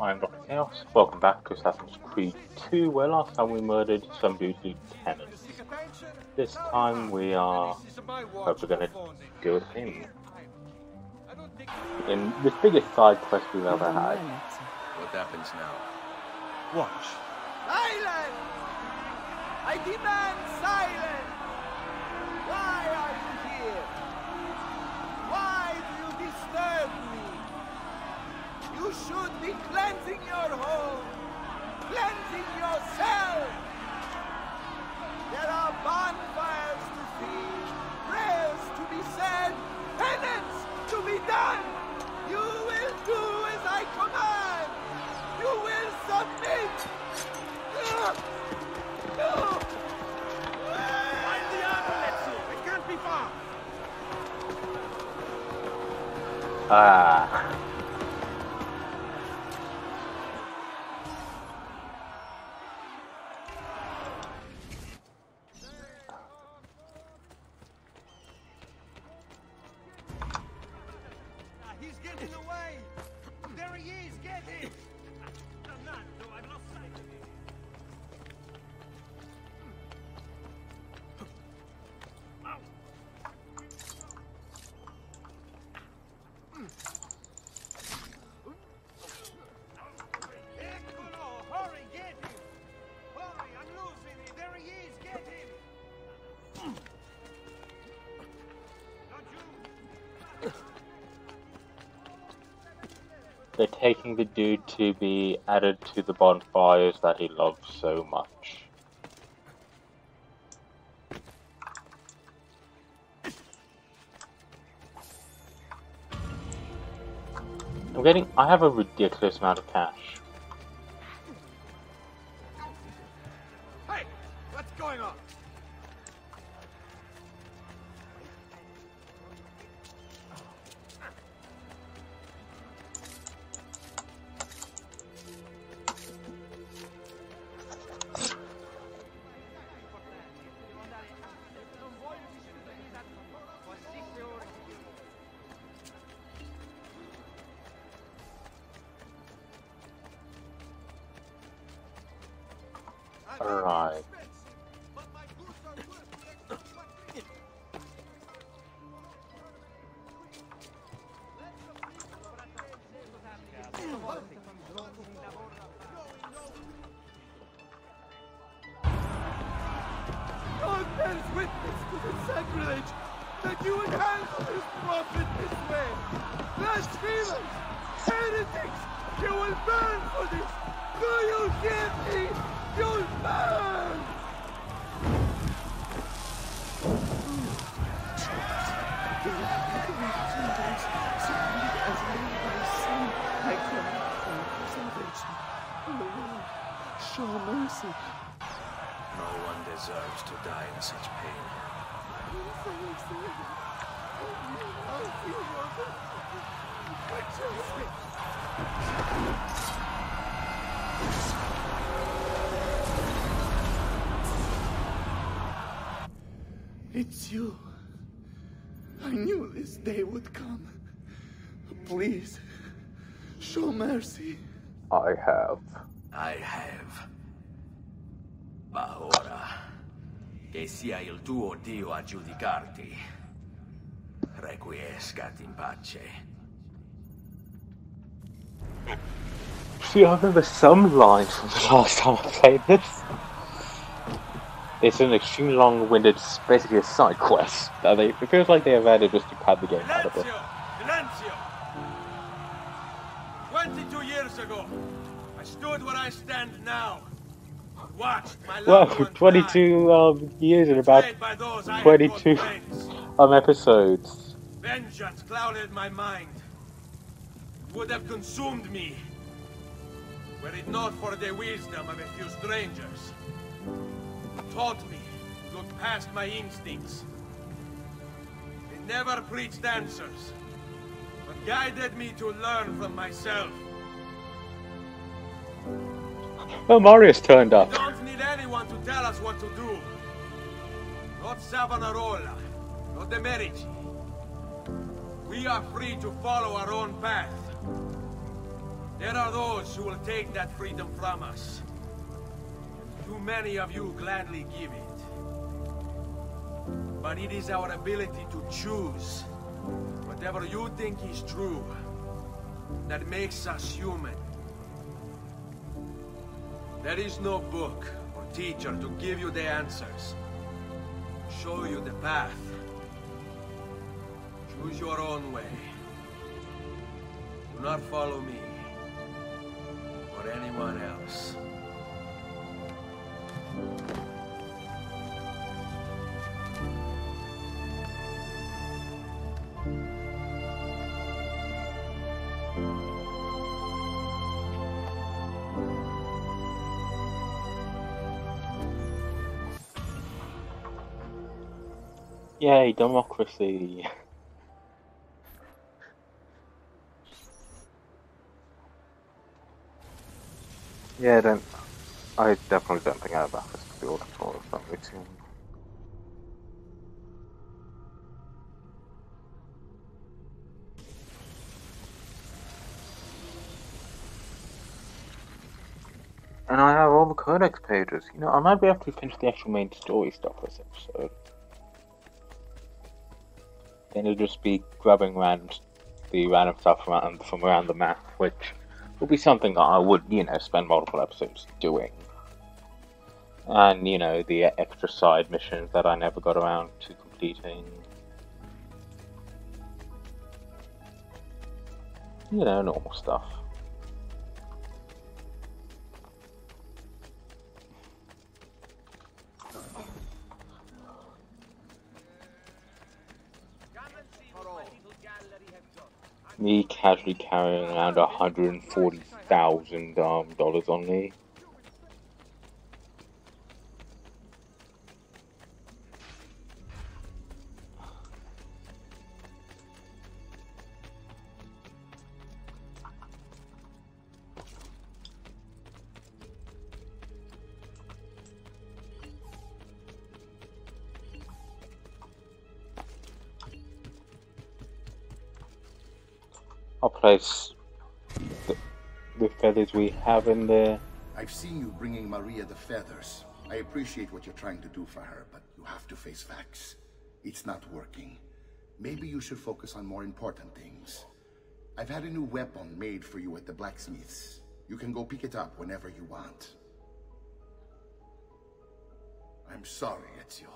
I'm Dr. Chaos. Welcome back to Assassin's Creed 2, where last time we murdered some dude's lieutenants. This time we are hopefully going to deal with him. In this biggest side quest we've ever had. What happens now? Watch. Silence! I demand silence! Should be cleansing your home, cleansing yourself. There are bonfires to see, prayers to be said, penance to be done. You will do as I command. You will submit. Ugh. No. Find the ambulance! It can't be far! Ah. They're taking the dude to be added to the bonfires that he loves so much. I'm getting. I have a ridiculous amount of cash. For this. Do you hear me? You'll burn! Show mercy. No one deserves to die in such pain. It's you. I knew this day would come. Please, show mercy. I have. I have. Ma ora, che sia il tuo Dio a giudicarti, requiescat in pace. See, I remember some lines from the last time I played this. It's an extremely long-winded, basically a side quest. That they, it feels like they have added just to pad the game out a bit. 22 years ago, I stood where I stand now. Watched my Well, 22 um, years and about betrayed by those I had 22 um, episodes. Vengeance clouded my mind. It would have consumed me. Were it not for the wisdom of a few strangers. Taught me to look past my instincts. They never preached answers, but guided me to learn from myself. Oh, Mario's turned up. We don't need anyone to tell us what to do. Not Savonarola, not the Medici. We are free to follow our own path. There are those who will take that freedom from us. Too many of you gladly give it. But it is our ability to choose whatever you think is true that makes us human. There is no book or teacher to give you the answers, show you the path. Choose your own way. Do not follow me or anyone else. Yay, democracy. yeah, then I definitely don't think I have access to the auditorium for that meeting. And I have all the codex pages. You know, I might be able to finish the actual main story stuff this episode. Then it'll just be grabbing around the random stuff from, from around the map, which will be something that I would, you know, spend multiple episodes doing. And, you know, the extra side missions that I never got around to completing. You know, normal stuff. Me casually carrying around hundred and forty thousand um, dollars on me. Place the, the feathers we have in there. I've seen you bringing Maria the feathers. I appreciate what you're trying to do for her, but you have to face facts. It's not working. Maybe you should focus on more important things. I've had a new weapon made for you at the blacksmith's. You can go pick it up whenever you want. I'm sorry, Ezio.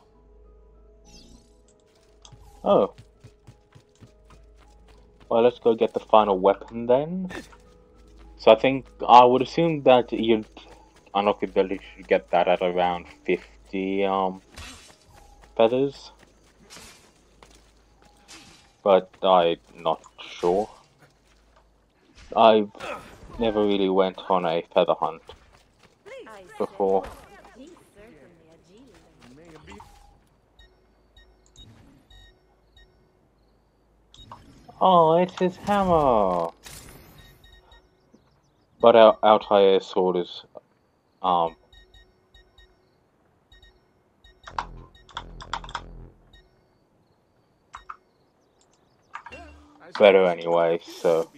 Oh. Well, let's go get the final weapon then. So I think I would assume that you'd unlock the ability to get that at around 50 um, feathers. But I'm not sure. I've never really went on a feather hunt before. Oh, it's his hammer! But our Altair's sword is, um... Better anyway, so...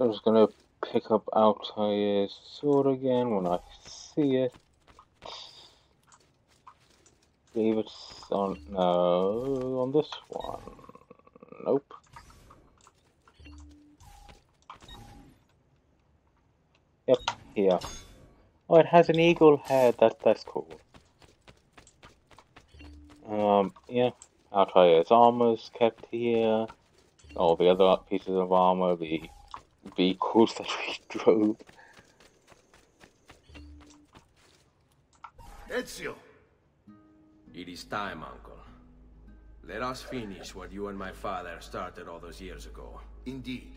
I'm just gonna pick up Altair's sword again when I see it. Believe it's on no on this one. Nope. Yep, here. Oh, it has an eagle head. That that's cool. Um, yeah. Altair's armor's kept here. All the other pieces of armor, the vehicles that we drove. Ezio! It is time, Uncle. Let us finish what you and my father started all those years ago. Indeed.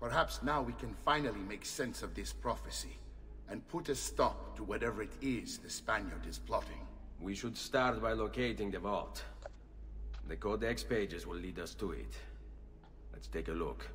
Perhaps now we can finally make sense of this prophecy and put a stop to whatever it is the Spaniard is plotting. We should start by locating the vault. The Codex pages will lead us to it. Let's take a look.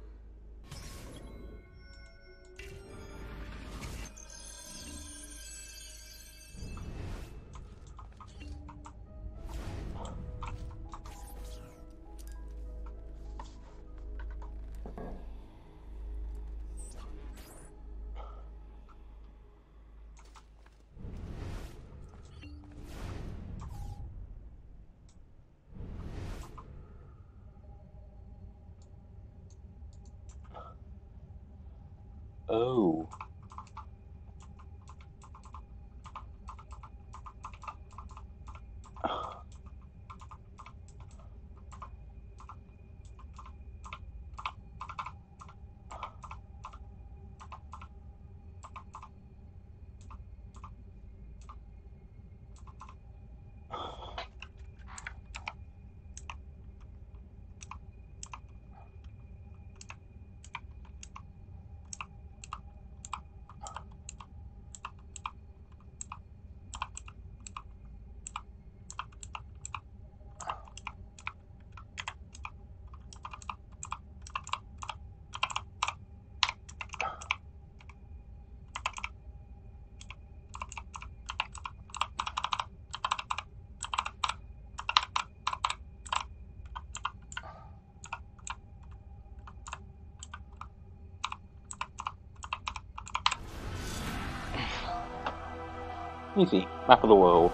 Map of the world.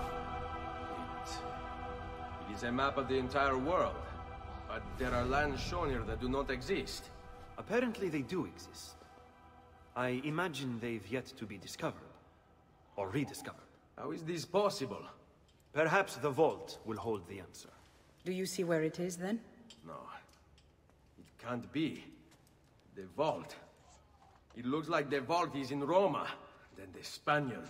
It is a map of the entire world, but there are lands shown here that do not exist. Apparently they do exist. I imagine they've yet to be discovered. Or rediscovered. How is this possible? Perhaps the vault will hold the answer. Do you see where it is then? No. It can't be. The vault. It looks like the vault is in Roma, then the Spaniard.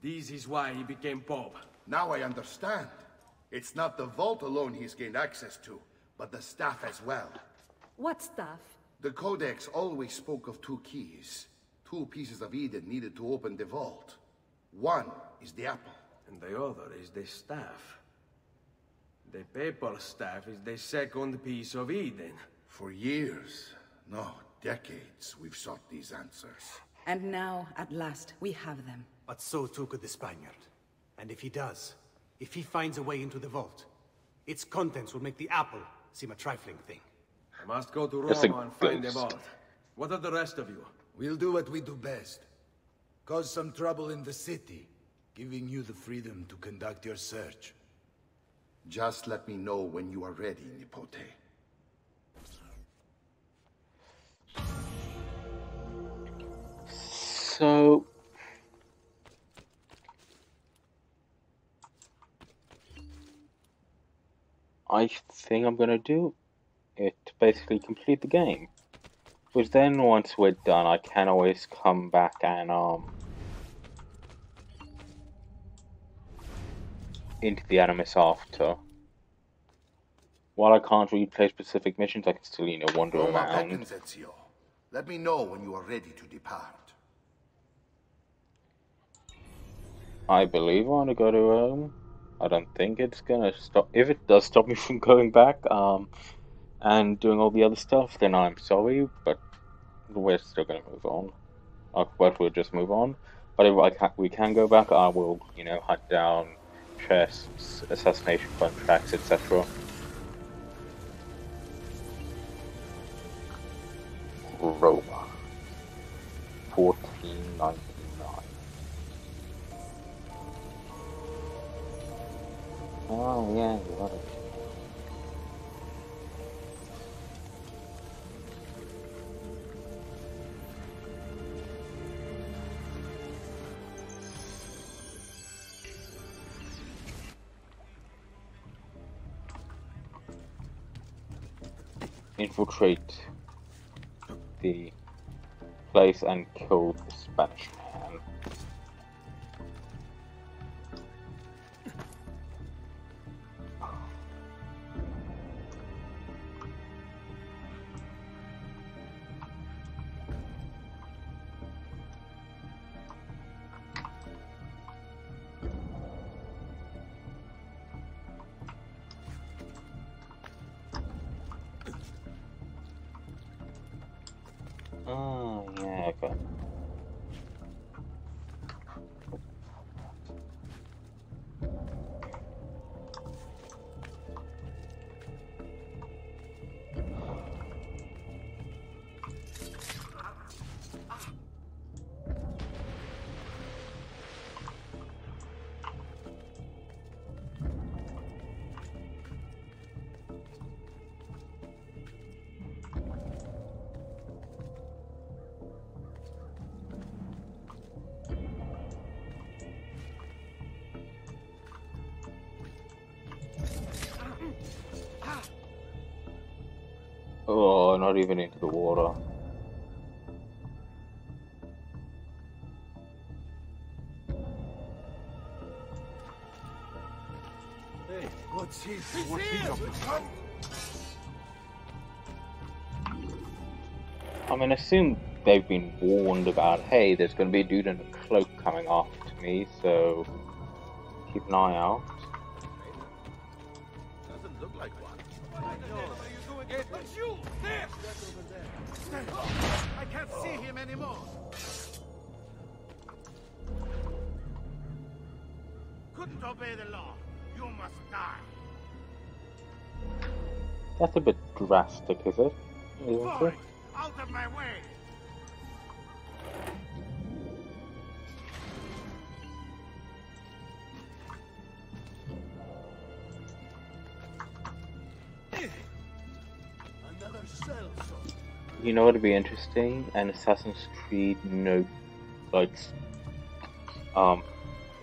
This is why he became Pope. Now I understand. It's not the vault alone he's gained access to, but the staff as well. What stuff? The Codex always spoke of two keys. Two pieces of Eden needed to open the vault. One is the apple. And the other is the staff. The papal staff is the second piece of Eden. For years, no, decades, we've sought these answers. And now, at last, we have them. But so too could the Spaniard. And if he does, if he finds a way into the vault, its contents will make the apple seem a trifling thing. I must go to That's a Roma and find the vault. What of the rest of you? We'll do what we do best. Cause some trouble in the city, giving you the freedom to conduct your search. Just let me know when you are ready, Nipote. So. I think I'm gonna do it to basically complete the game. Which then, once we're done, I can always come back and, um. into the Animus after. While I can't replay specific missions, I can still, you know, wander Roma around. beckons, Ezio. Let me know when you are ready to depart. I believe I want to go to Rome. I don't think it's gonna stop. If it does stop me from going back um, and doing all the other stuff, then I'm sorry, but we're still gonna move on. Uh, Our we'll just move on. But if we can go back, I will, you know, hunt down chests, assassination contracts, etc. Roma. 1490. Oh yeah, you got it. Infiltrate the place and kill the Spanish not even into the water. Hey, what's he? What's he up? I mean, I assume they've been warned about, hey, there's going to be a dude in a cloak coming after me, so keep an eye out. Doesn't look like one. What the hell are you doing? It was you! There! I can't see him anymore. Couldn't obey the law. You must die. That's a bit drastic, is it? Isn't it? Out of my way! You know what would be interesting? An Assassin's Creed no, like, um,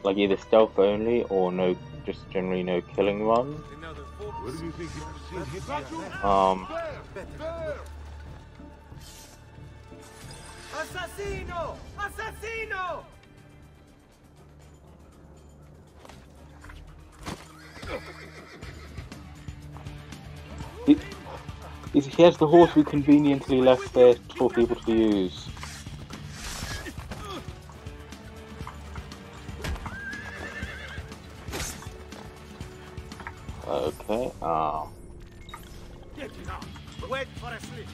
like either stealth only or no, just generally no killing run. What do you think you've seen Um, Assassino! Assassino! He has the horse we conveniently left there for people to use. Okay, um, Get it out. Wait for a slip.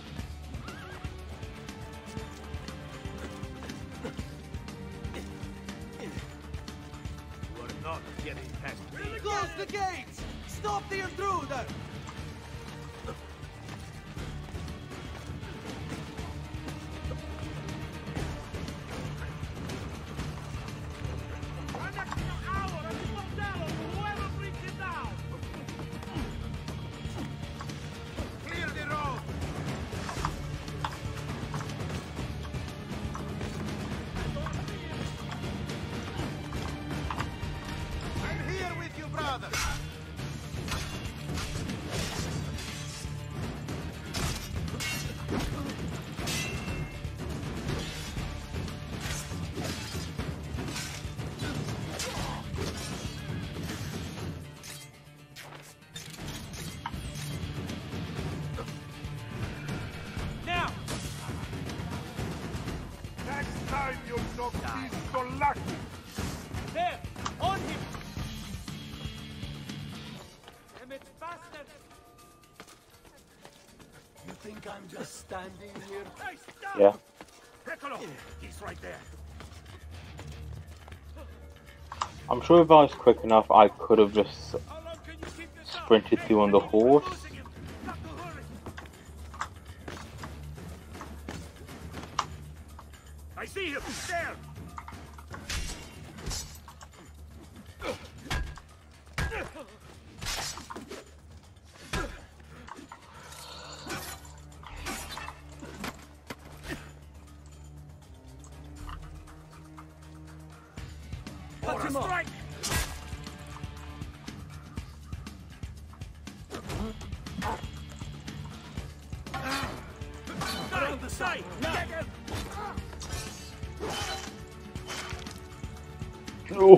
You are not getting past me. Close the gates! Stop the intruder! Yeah. He's right there. I'm sure if I was quick enough, I could have just sprinted through on the horse.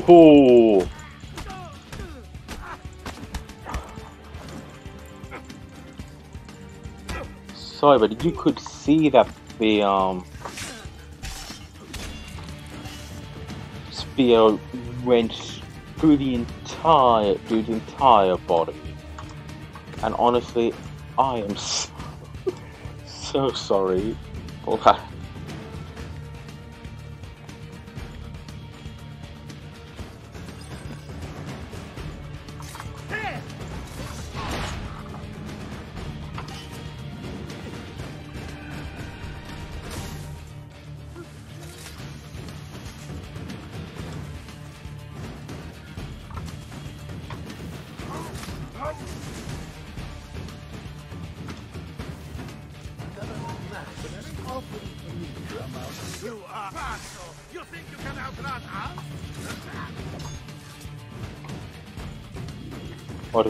Oh, sorry, but you could see that the um spear went through the entire dude's entire body, and honestly, I am so, so sorry for that.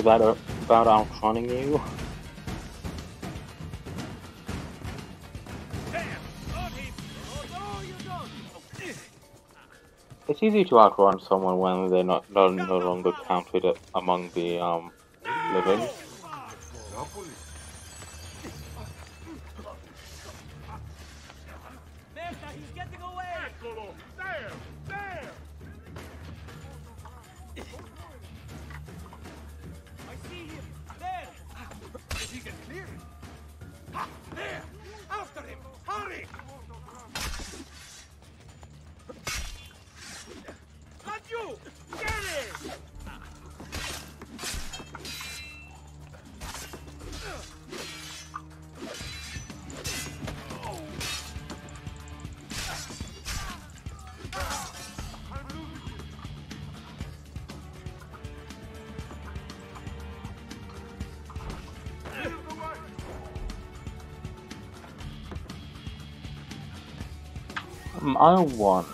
about, uh, about outrunning you. It's easy to outrun someone when they're not, no longer counted among the um, living. Um, I wonder.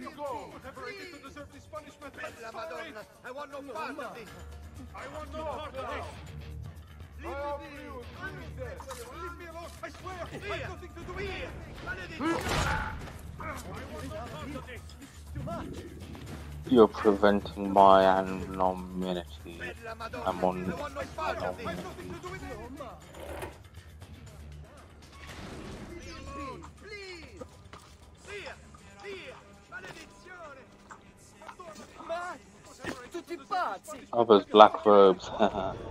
You go! Whatever I did to deserve this punishment, I'm sorry! I want no part of this! I want no part of this! Leave me be! Leave me alone! I swear! I have nothing to do with it! I want no part of this! Too much! You're preventing my anonymity. I'm on. Ma, those black robes.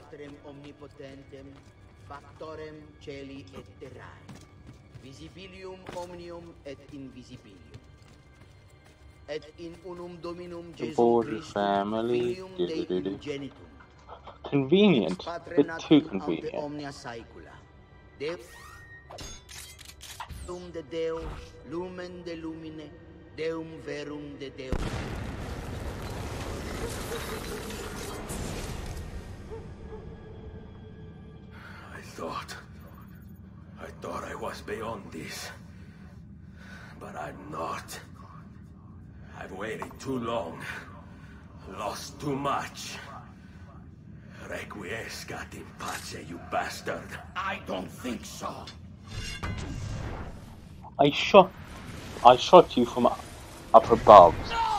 Patrem omnipotentem, factorem celi et terrae, visibilium omnium et invisibilium. Et in unum Dominum The Jesu border Christum, family. filium Dei Do-do-do-do. Convenient, but too convenient. omnia saecula. Deum de Deo, lumen de lumine, Deum verum de Deo. Thought. I thought I was beyond this. But I'm not. I've waited too long. Lost too much. Requiescat in pace, you bastard. I don't think so. I shot. I shot you from up above. How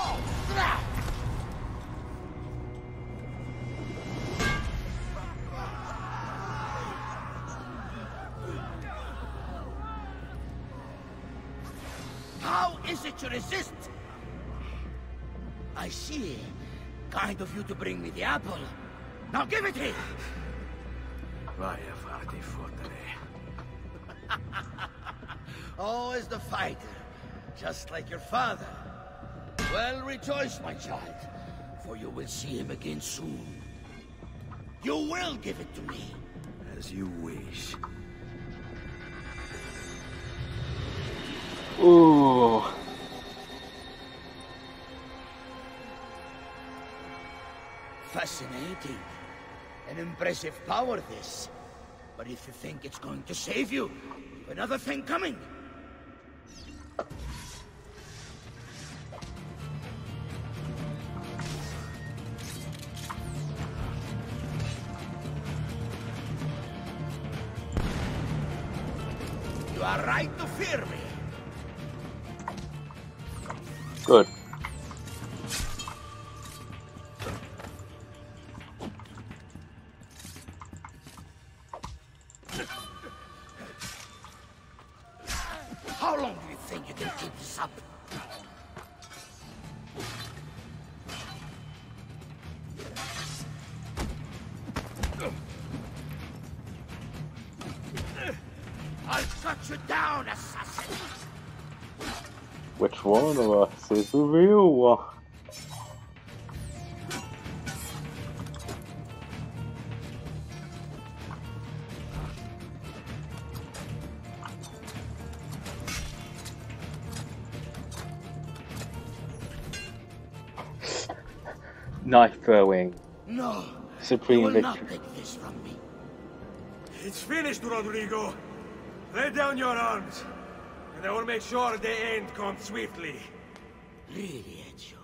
Kind of you to bring me the apple. Now give it here. Vaya farti fottere. Always the fighter, just like your father. Well, rejoice, my child, for you will see him again soon. You will give it to me. As you wish. Ooh. Fascinating. An impressive power, this. But if you think it's going to save you, another thing coming. You are right to fear me. Knife throwing. No, Supreme you will victory. not take this from me. It's finished, Rodrigo. Lay down your arms, and I will make sure the end comes swiftly. Really, Ezio?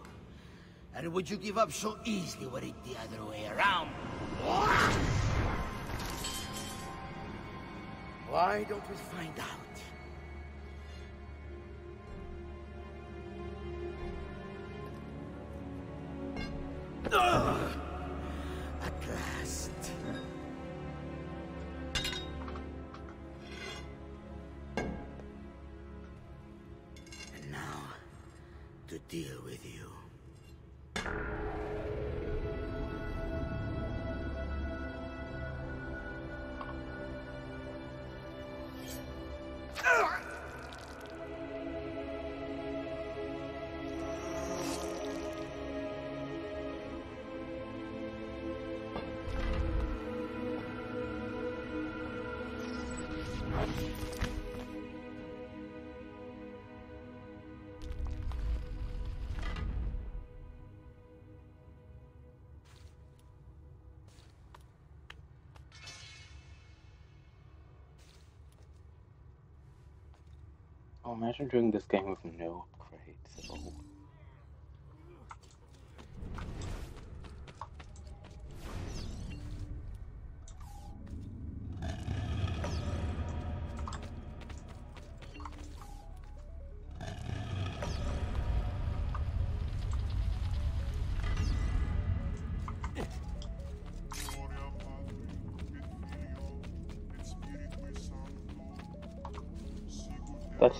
And would you give up so easily were it the other way around? Why don't we find out? あ Oh, imagine doing this game with no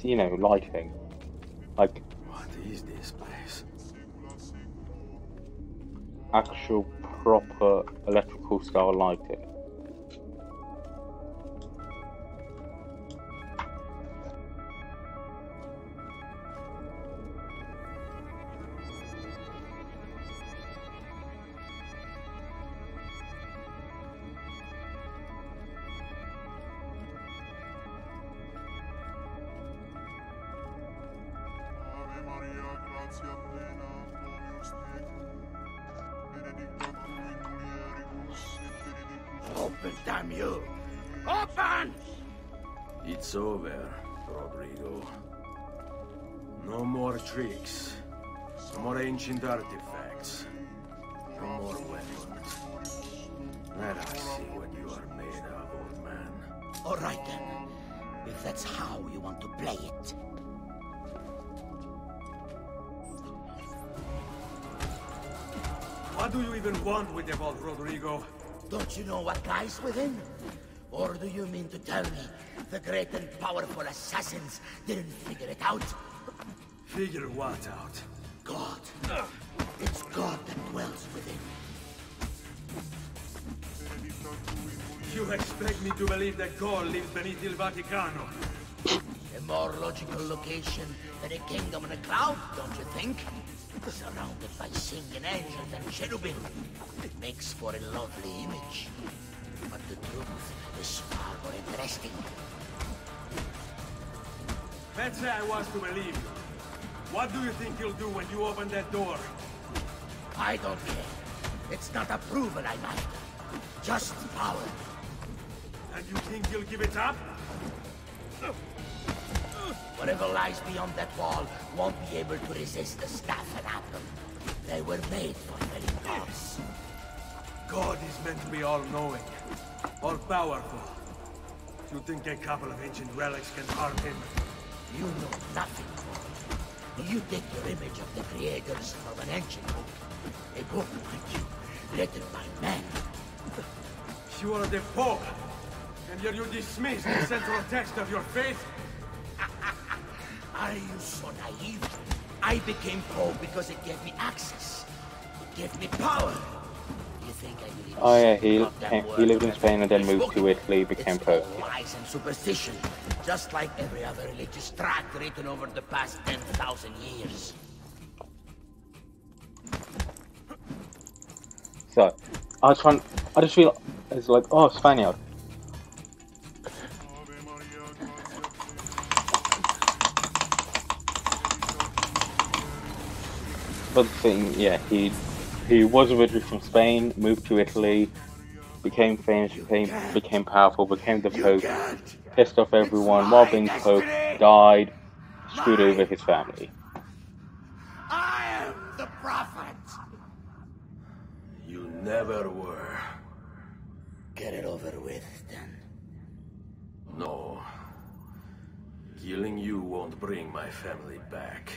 You know, lighting. Like, What is this place? actual proper electrical style lighting. If that's how you want to play it. What do you even want with the vault, Rodrigo? Don't you know what lies within? Or do you mean to tell me the great and powerful assassins didn't figure it out? Figure what out? God. It's God that dwells within. You expect me to believe that God lives beneath Il Vaticano? A more logical location than a kingdom in a cloud, don't you think? Surrounded by singing angels and cherubim. It makes for a lovely image. But the truth is far more interesting. Let's say I was to believe you. What do you think you'll do when you open that door? I don't care. It's not approval I'm after. Just power. And you think you'll give it up? Whatever lies beyond that wall won't be able to resist the staff and apple. They were made for felling gods. God is meant to be all-knowing, all-powerful. You think a couple of ancient relics can harm him? You know nothing, boy. You take your image of the creators from an ancient book. A book, like you, written by men. You are the Pope, and yet you dismiss the central text of your faith? Are you so naive? I became Pope because it gave me access. It gave me power. You think I believe Oh yeah, he came, he lived in Spain and then moved spoken? to Italy, became It's Pope. all lies and superstition, just like every other religious tract written over the past 10,000 years. So, I was trying, I just feel, it's like, oh, Spaniard. But the thing, yeah, he he was originally from Spain, moved to Italy, became famous, became became powerful, became the Pope, pissed off everyone while being Pope, died, screwed over his family. I am the prophet! You never were. Get it over with, then. No. Killing you won't bring my family back.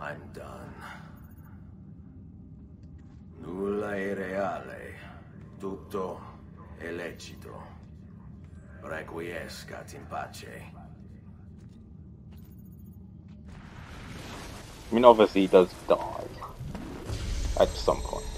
I'm done. Nulla è reale. Tutto è lecito. Requiescat in pace. I mean, obviously he does die at some point.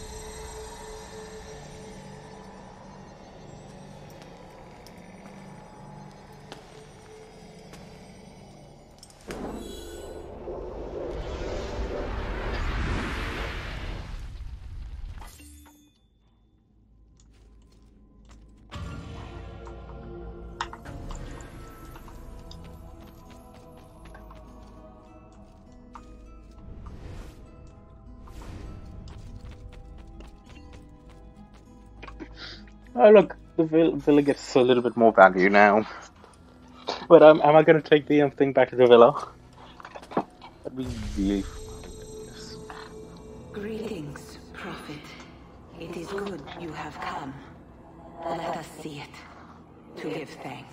Oh look, the vill- villa gets a little bit more value now. But um, am I going to take the um, thing back to the villa? That'd be really. Greetings, Prophet. It is good you have come. Let us see it, to give thanks.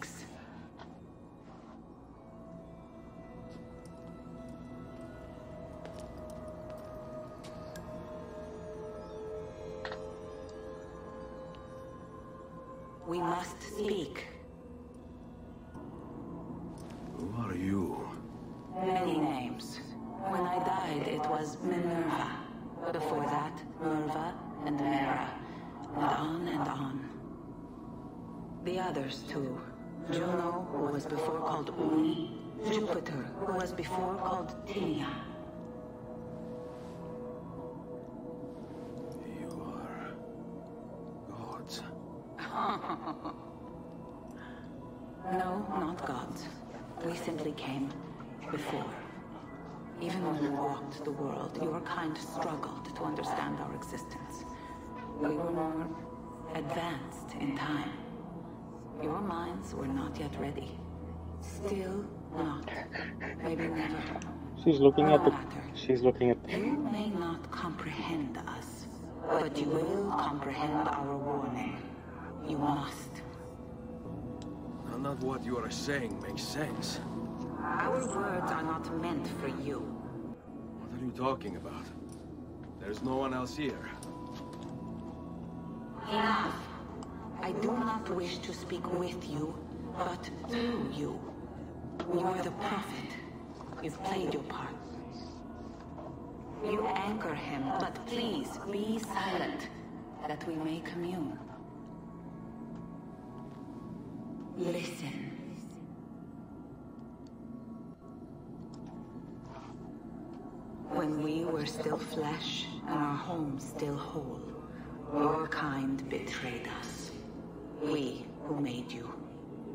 Existence. We were more advanced in time. Your minds were not yet ready. Still not. Maybe never. She's looking at the. No matter. She's looking at. The... You may not comprehend us, but you will comprehend our warning. You must. None of what you are saying makes sense. Our words are not meant for you. What are you talking about? There's no one else here. Enough. I do not wish to speak with you, but through you. You are the prophet. You've played your part. You anchor him, but please be silent, that we may commune. Listen. When we were still flesh and our home still whole, your kind betrayed us. We who made you.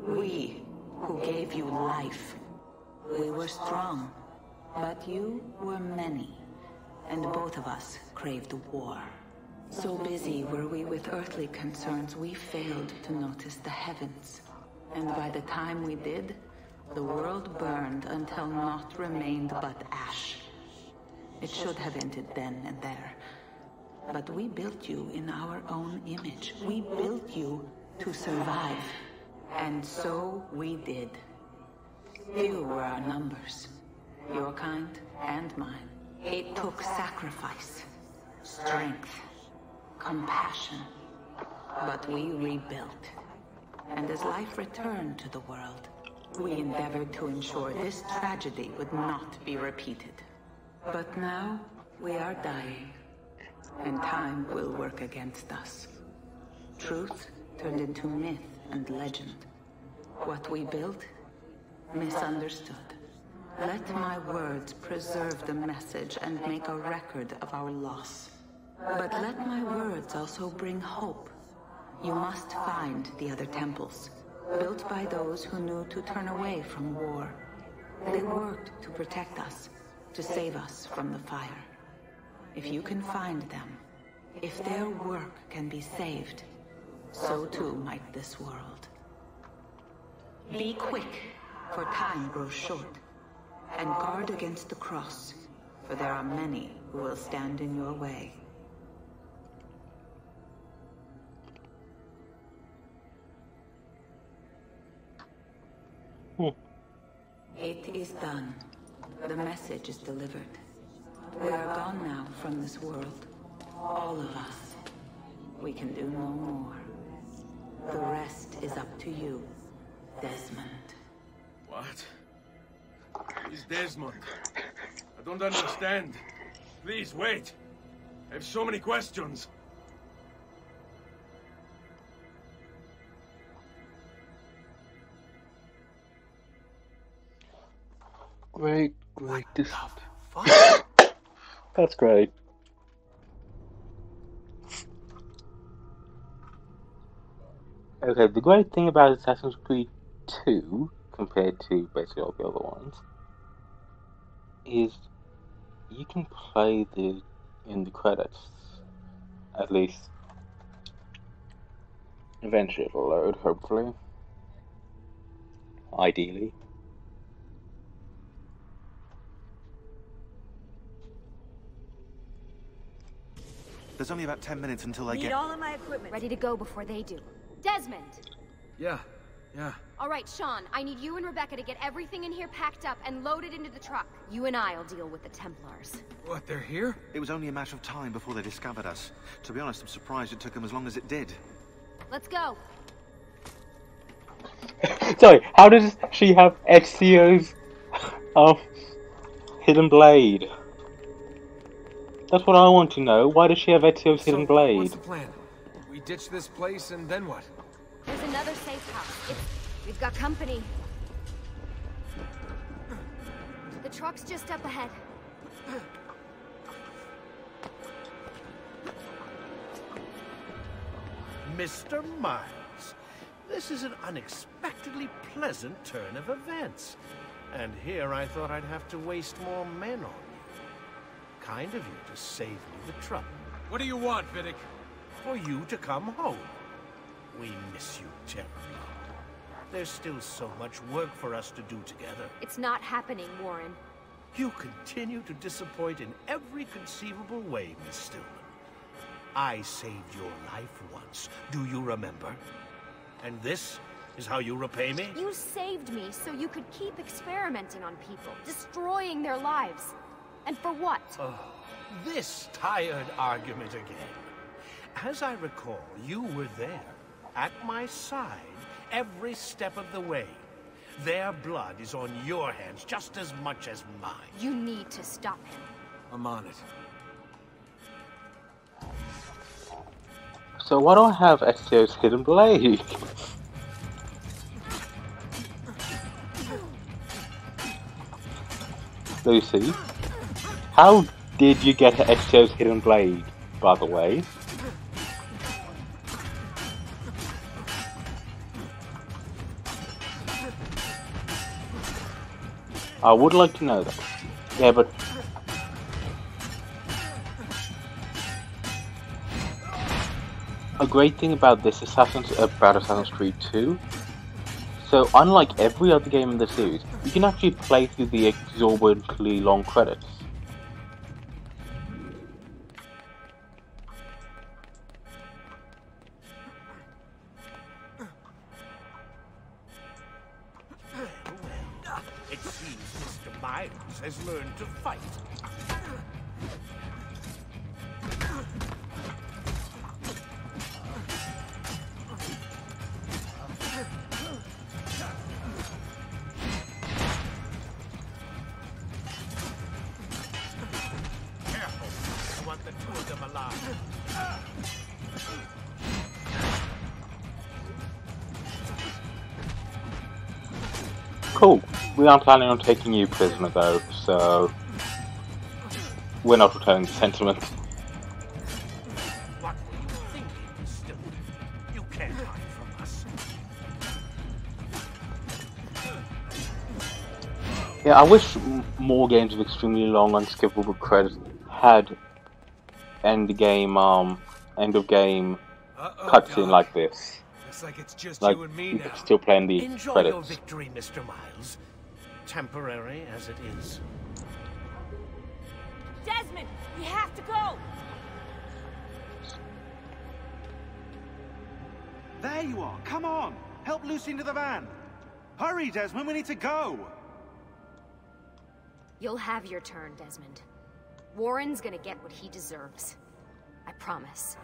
We who gave you life. We were strong, but you were many, and both of us craved war. So busy were we with earthly concerns, we failed to notice the heavens. And by the time we did, the world burned until naught remained but ash. It should have ended then and there. But we built you in our own image. We built you to survive. And so we did. Few were our numbers. Your kind and mine. It took sacrifice, strength, compassion. But we rebuilt. And as life returned to the world, we endeavored to ensure this tragedy would not be repeated. But now, we are dying. And time will work against us. Truth turned into myth and legend. What we built, misunderstood. Let my words preserve the message and make a record of our loss. But let my words also bring hope. You must find the other temples, built by those who knew to turn away from war. They worked to protect us, to save us from the fire. If you can find them, if their work can be saved, so too might this world. Be quick, for time grows short, and guard against the cross, for there are many who will stand in your way. Oh. It is done. The message is delivered. We are gone now from this world. All of us. We can do no more. The rest is up to you, Desmond. What? He's Desmond. I don't understand. Please, wait. I have so many questions. Great, great. This... That's great. Okay, the great thing about Assassin's Creed 2, compared to basically all the other ones, is you can play the in the credits. At least eventually it'll load, hopefully. Ideally. There's only about ten minutes until I Need get... all of my equipment ready to go before they do. Desmond! Yeah, yeah. All right, Shaun, I need you and Rebecca to get everything in here packed up and loaded into the truck. You and I'll deal with the Templars. What, they're here? It was only a matter of time before they discovered us. To be honest, I'm surprised it took them as long as it did. Let's go. Sorry, how does she have Ezio's um, hidden blade? That's what I want to know. Why does she have Ezio's hidden blade? What's the plan? We ditch this place and then what? There's another safe house. It's... We've got company. The truck's just up ahead. Mr. Miles, this is an unexpectedly pleasant turn of events. And here I thought I'd have to waste more men on you. Kind of you to save me the trouble. What do you want, Vidic? For you to come home. We miss you terribly. There's still so much work for us to do together. It's not happening, Warren. You continue to disappoint in every conceivable way, Miss Stillman. I saved your life once. Do you remember? And this is how you repay me? You saved me so you could keep experimenting on people, destroying their lives. And for what? Oh, this tired argument again. As I recall, you were there, at my side, every step of the way. Their blood is on your hands just as much as mine. You need to stop him. I'm on it. So why don't I have Ezio's Hidden Blade? Lucy, how did you get Ezio's hidden blade, by the way? I would like to know that. Yeah, but a great thing about this Assassin's uh, about Assassin's Creed 2. So unlike every other game in the series, you can actually play through the exorbitantly long credits. We aren't planning on taking you prisoner though, so we're not returning the sentiment. What were you thinking, Stone? You can't hide from us. Yeah, I wish m- more games with extremely long, unskippable credits had end game, um, end of game Uh-oh, cutscene like this. Looks like it's just Like you and me now. still playing the Enjoy your credits. victory, Mr. Miles. Temporary as it is. Desmond, we have to go! There you are. Come on. Help Lucy into the van. Hurry, Desmond. We need to go. You'll have your turn, Desmond. Warren's gonna get what he deserves. I promise.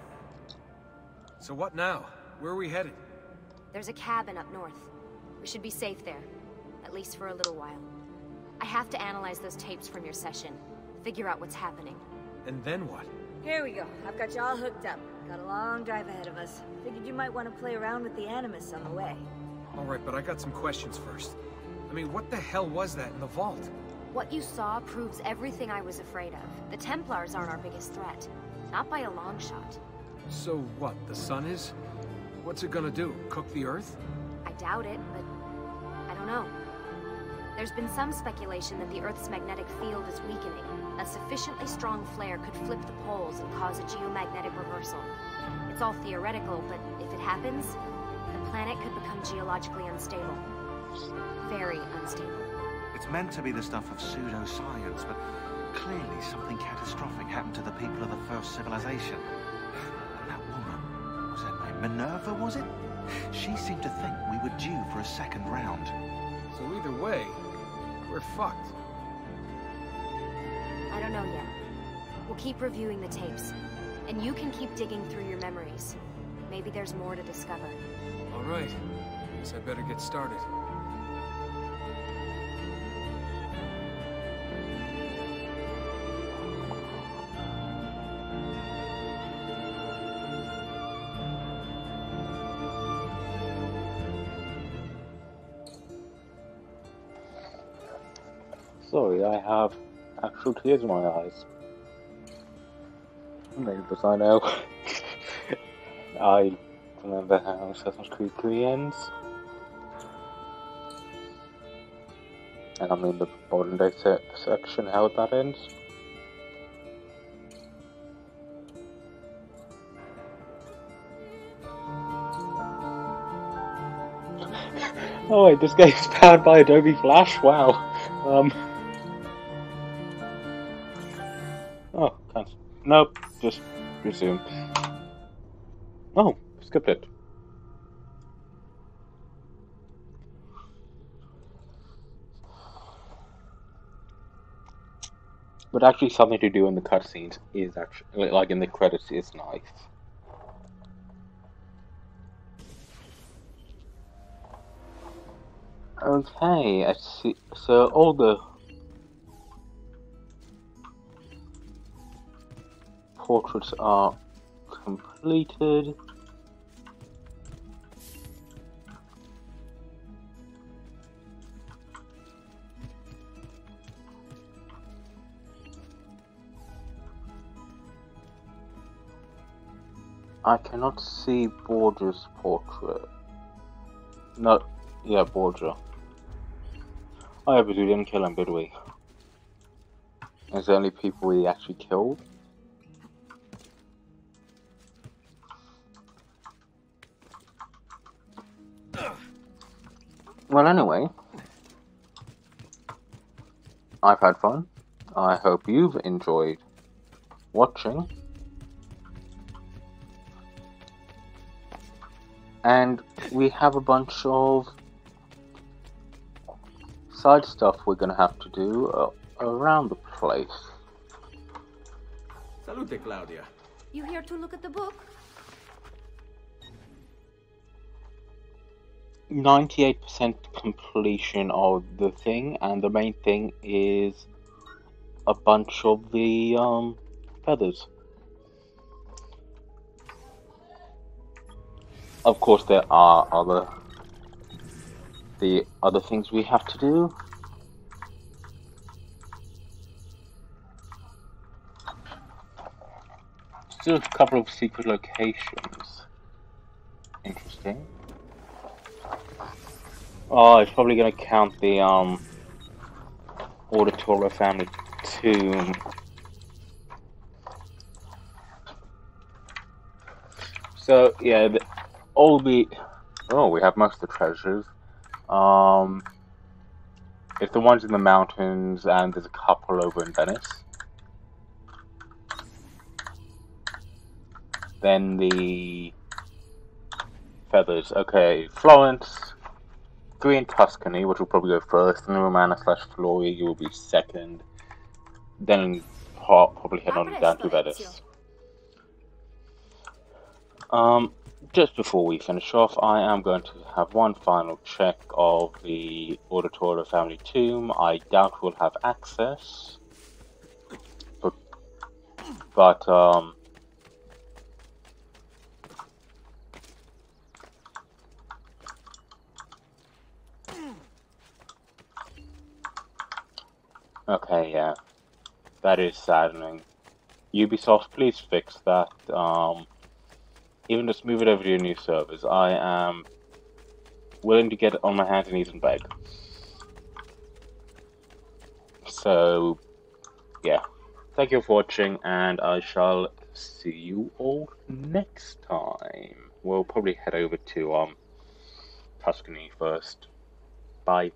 So what now? Where are we headed? There's a cabin up north. We should be safe there. At least for a little while. I have to analyze those tapes from your session. Figure out what's happening. And then what? Here we go. I've got you all hooked up. Got a long drive ahead of us. Figured you might want to play around with the Animus on the way. Alright, but I got some questions first. I mean, what the hell was that in the vault? What you saw proves everything I was afraid of. The Templars aren't our biggest threat. Not by a long shot. So what, the sun is? What's it gonna do? Cook the Earth? I doubt it, but I don't know. There's been some speculation that the Earth's magnetic field is weakening. A sufficiently strong flare could flip the poles and cause a geomagnetic reversal. It's all theoretical, but if it happens, the planet could become geologically unstable. Very unstable. It's meant to be the stuff of pseudoscience, but clearly something catastrophic happened to the people of the first civilization. And that woman, was her name Minerva, was it? She seemed to think we were due for a second round. So either way, we're fucked. I don't know yet. We'll keep reviewing the tapes. And you can keep digging through your memories. Maybe there's more to discover. Alright. Guess I better get started. I have actual tears in my eyes. Maybe because I know. I remember how Assassin's Creed 3 ends. And I mean the modern day se- section, how that ends. Oh wait, this game's powered by Adobe Flash? Wow. Um. Nope, just resume. Oh, skipped it. But actually, something to do in the cutscenes is actually, like in the credits, is nice. Okay, I see. So all the portraits are completed. I cannot see Borgia's portrait. No, yeah, Borgia. Oh yeah, but we didn't kill him, did we? Is the only people we actually killed? Well, anyway, I've had fun. I hope you've enjoyed watching. And we have a bunch of side stuff we're gonna have to do uh, around the place. Salute, Claudia. You here to look at the book? 98% completion of the thing, and the main thing is a bunch of the um, feathers. Of course, there are other the other things we have to do. Still a couple of secret locations. Interesting. Oh, it's probably gonna count the um Auditore family tomb. So yeah, the, all the oh, we have most of the treasures. Um, it's the ones in the mountains, and there's a couple over in Venice. Then the feathers. Okay, Florence, three in Tuscany, which will probably go first, and then Romagna slash Floria will be second. Then probably head on down to Venice. Um, just before we finish off, I am going to have one final check of the Auditore family tomb. I doubt we'll have access, but, but um, Okay, yeah. That is saddening. Ubisoft, please fix that. Um, even just move it over to your new servers. I am willing to get on my hands and knees and beg. So, yeah. Thank you for watching, and I shall see you all next time. We'll probably head over to um Tuscany first. Bye.